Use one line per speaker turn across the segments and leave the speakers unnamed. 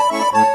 Thank you.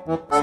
Thank